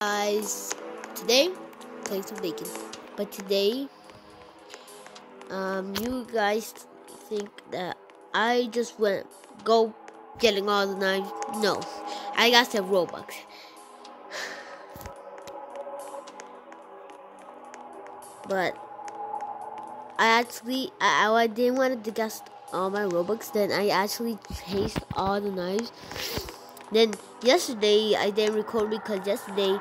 guys today playing some bacon. But today um you guys think that i just went go getting all the knives? No i got some robux. But i actually i, I didn't want to get all my robux then i actually chased all the knives then yesterday I didn't record because yesterday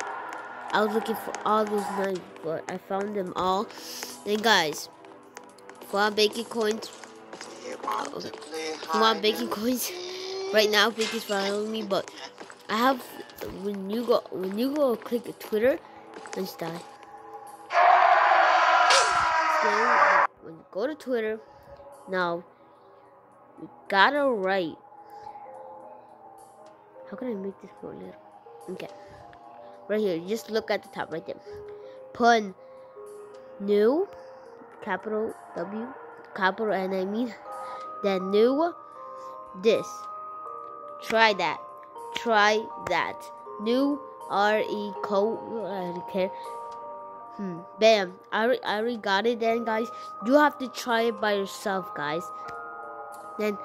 I was looking for all those knives, but I found them all. Then guys, for bacon coins, for bacon coins, right now Bacon's following me, but I have when you go when you go click Twitter, let's die. So when you go to Twitter, now you gotta write how can I make this more little? Okay. Right here. Just look at the top right there. Pun new capital W capital N I mean then new this. Try that. Try that. New R E code I don't care. Hmm. Bam. I I already got it then guys. You have to try it by yourself guys. Then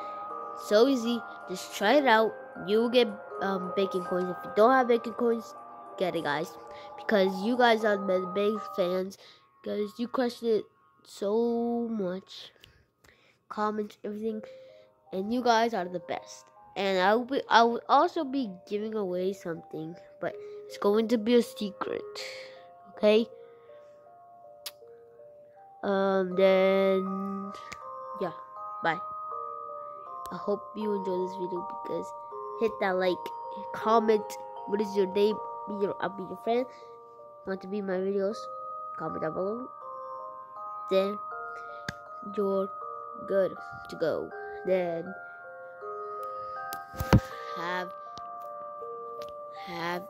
so easy. Just try it out. You get um, bacon coins. If you don't have bacon coins, get it, guys. Because you guys are the big fans. Because you crushed it so much. Comments, everything. And you guys are the best. And I will, be, I will also be giving away something. But it's going to be a secret. Okay? Um, then, yeah. Bye. I hope you enjoy this video because hit that like, comment what is your name, be your I'll be your friend. Want to be my videos? Comment down below. Then you're good to go. Then have have